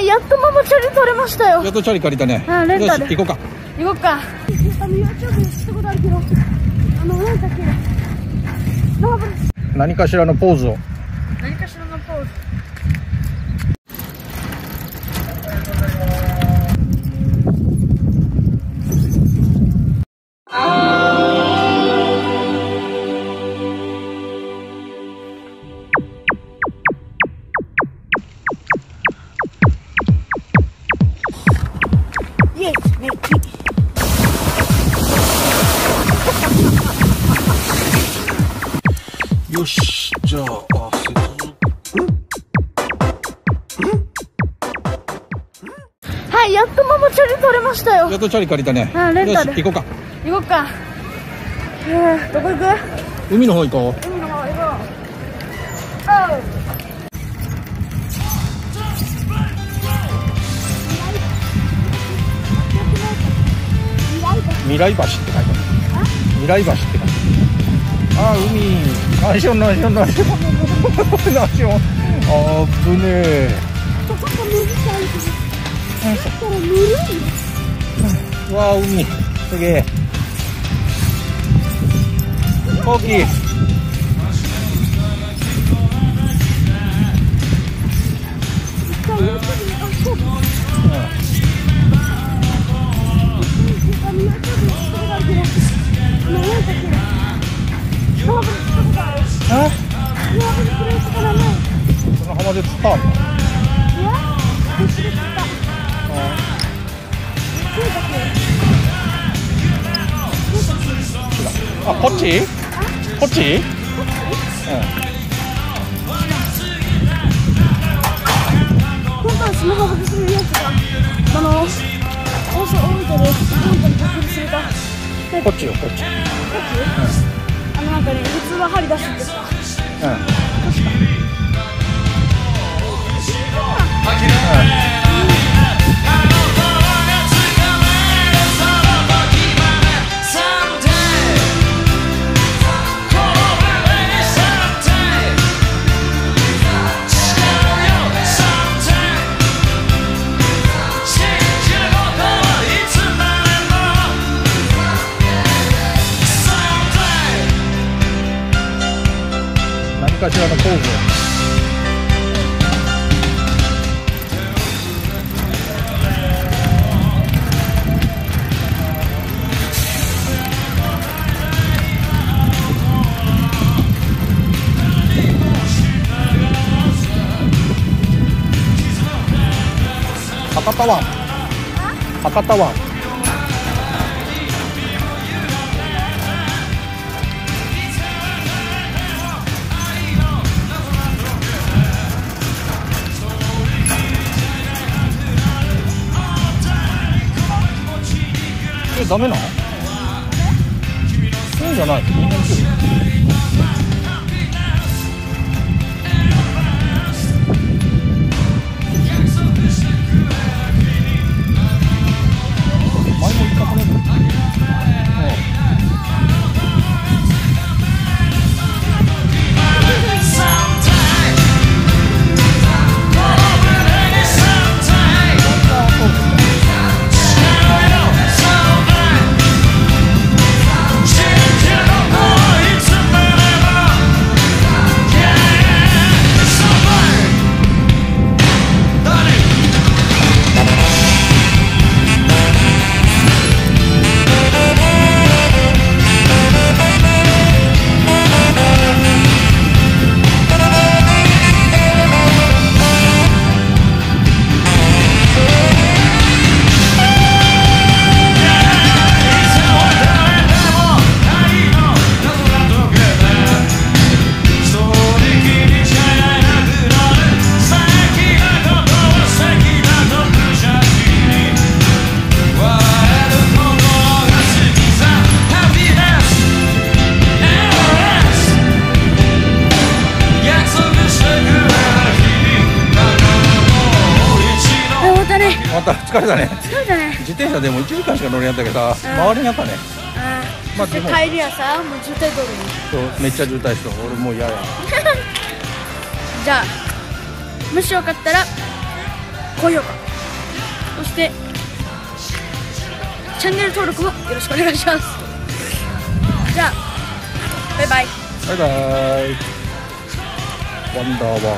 はいやっとママチャリ取れましたよ。やっとチャリ借りたね。あレンタル。よし行こうか。行こうか。あの YouTube でしたことあるけどあの何だっけ。何かしらのポーズを。何かしらよしじゃああはいやっとママチャリ取れましたよ。やっとチャリ借りたね。あレンタル。行こうか。行こうか。えー、どこ行く？海の方行こ海の方行こう。未来橋って書いてある。未来橋って書いてある。あー海ナイションナイションナイションナイションあぶねえ。わあ海すげえ。大きいその浜で使うのあこっちこっちうん今回スマホでするやつがあの放送置いてる本当に確認するとでこっちよこっちあのなんかね普通は針出すんですかうんかしらのポー博多湾博多湾えダメなの？そういうんじゃない？疲れたね。疲れたね。自転車でも1時間しか乗れんやったけどさ周りにやったねあまあでも帰りはさもう渋滞通るに。そうめっちゃ渋滞して俺もう嫌や。じゃあもしよかったら高評価そしてチャンネル登録もよろしくお願いします。じゃあバイバイ。バイバイ。ワンダーワールド